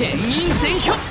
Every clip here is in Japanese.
県民全票。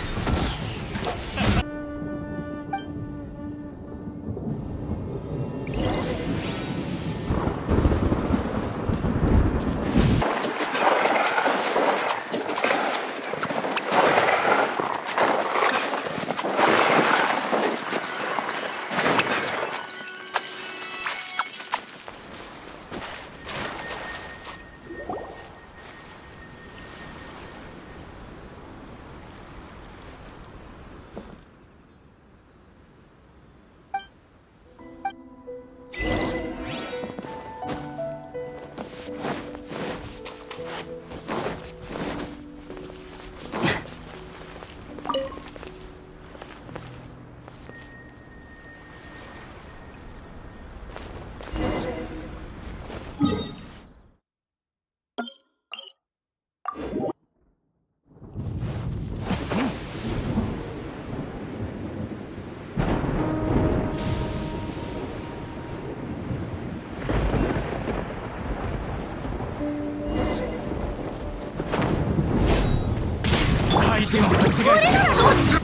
相手は間違えた。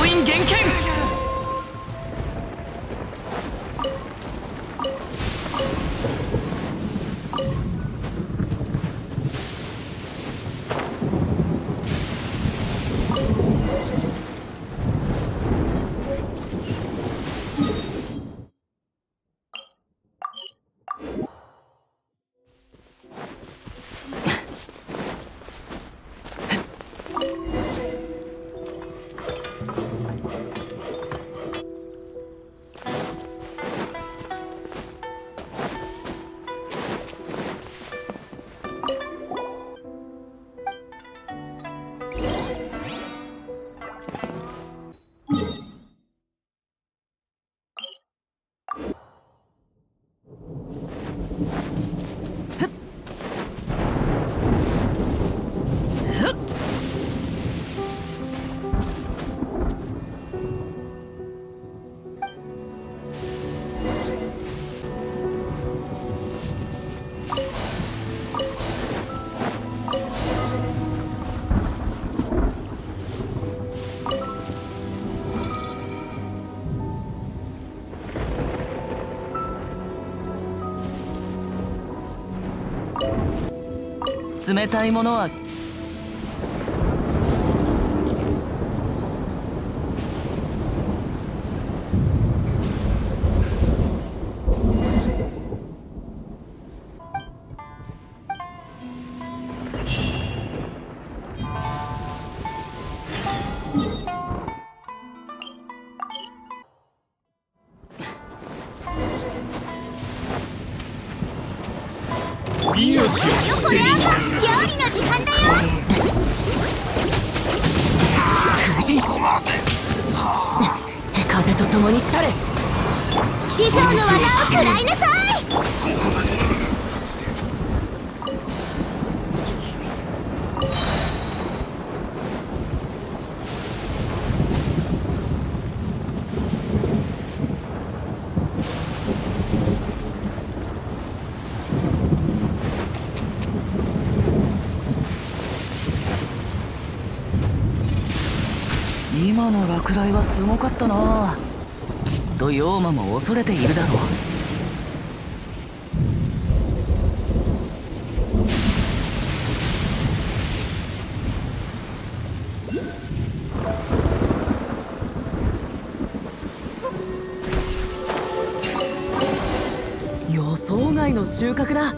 封印厳禁冷たいものは命を捨て時間だよ。風と共に去れ。師匠の技を食らいなさい。今の落雷はすごかったな。きっと妖魔も恐れているだろう。予想外の収穫だ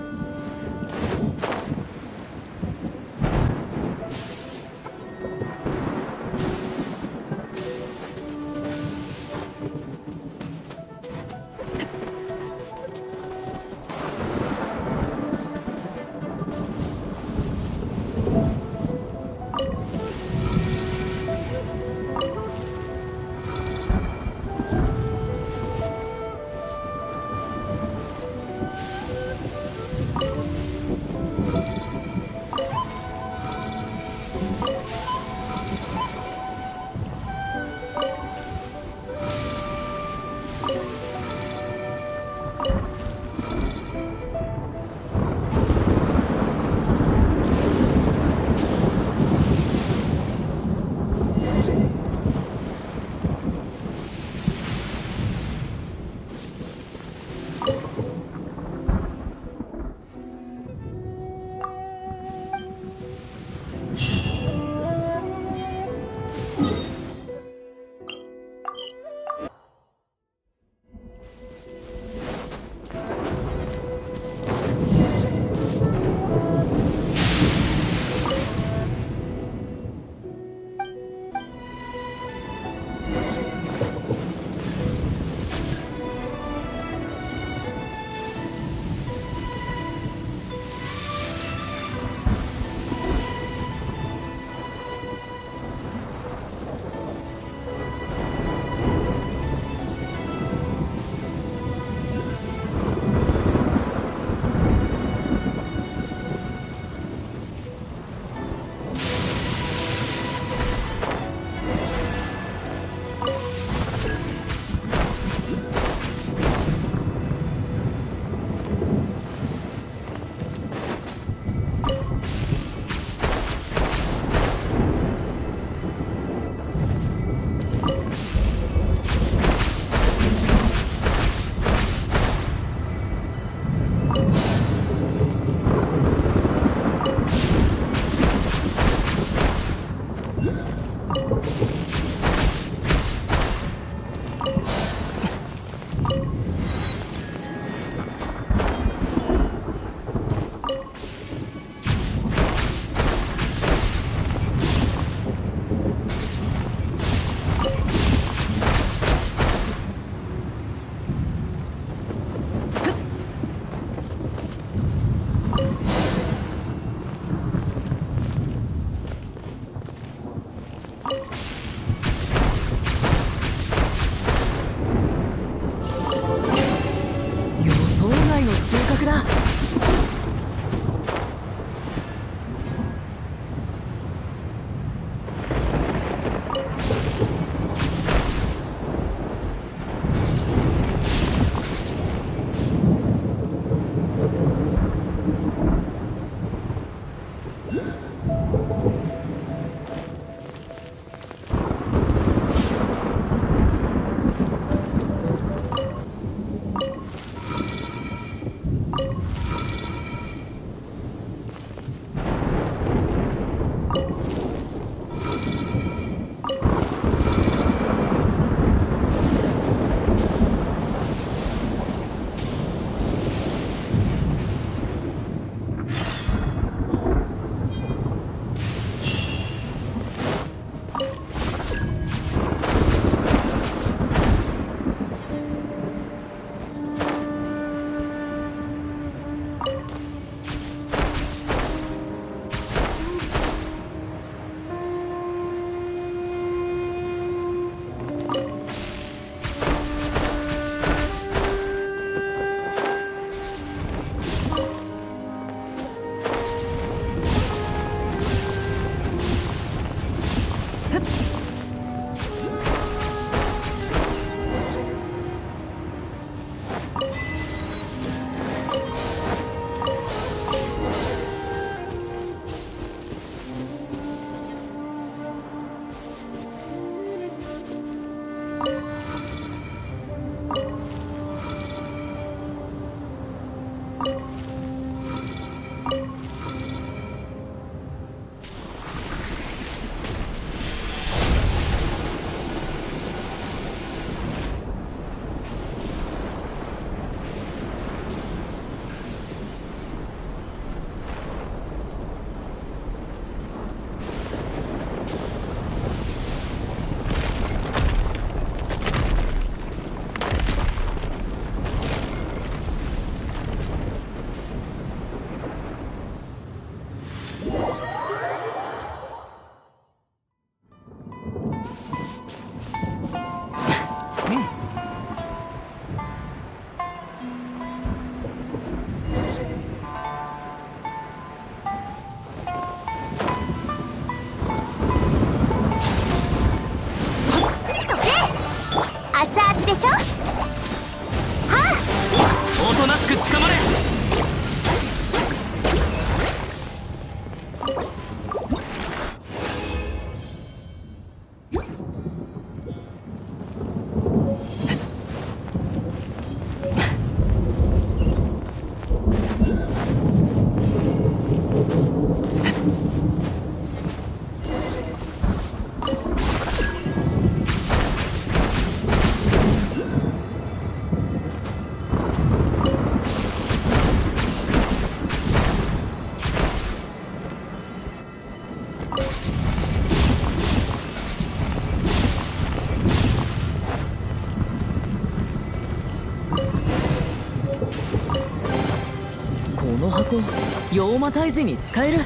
ローマ退治に使える。